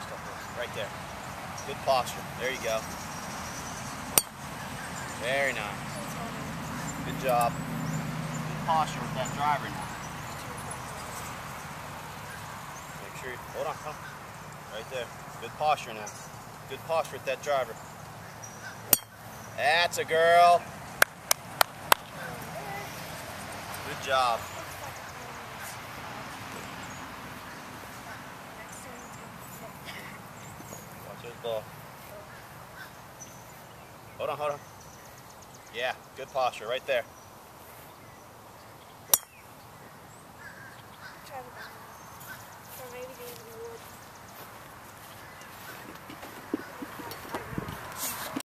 step this. Right there. Good posture. There you go. Very nice. Good job. Good posture with that driver now. Make sure you, hold on, come. Right there. Good posture now. Good posture with that driver. That's a girl. Good job. Hold on, hold on. Yeah, good posture right there.